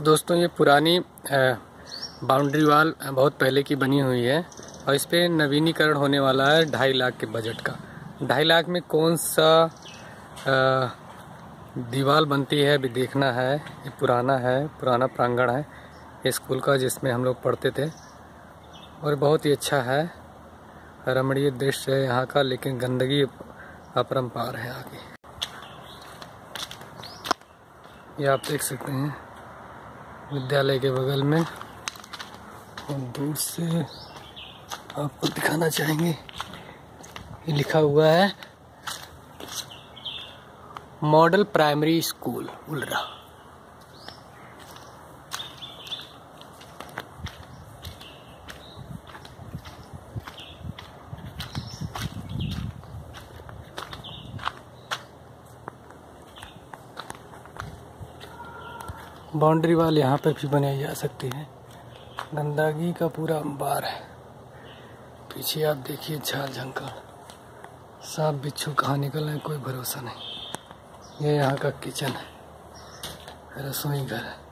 दोस्तों, ये पुरानी बाउंड्री वाल बहुत पहले की बनी हुई है और इस पर नवीनीकरण होने वाला है ढाई लाख के बजट का। ढाई लाख में कौन सा दीवार बनती है, अभी देखना है। ये पुराना है, पुराना प्रांगण है स्कूल का जिसमें हम लोग पढ़ते थे और बहुत ही अच्छा है। रमणीय दृश्य है यहाँ का, लेकिन गंदगी अपरम्पार है आगे। ये आप देख सकते हैं। विद्यालय के बगल में। और दूर से आपको दिखाना चाहेंगे। ये लिखा हुआ है, model primary school Ulra boundary wall यहाँ पर भी बनाई जा सकती है। गंदगी का पूरा अंबार है। पीछे आप देखिए झाल झंकार सांप बिच्छू कहाँ निकल रहे कोई भरोसा नहीं। ये यहाँ का किचन है। रसोई घर है।